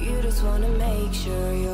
You just wanna make sure you're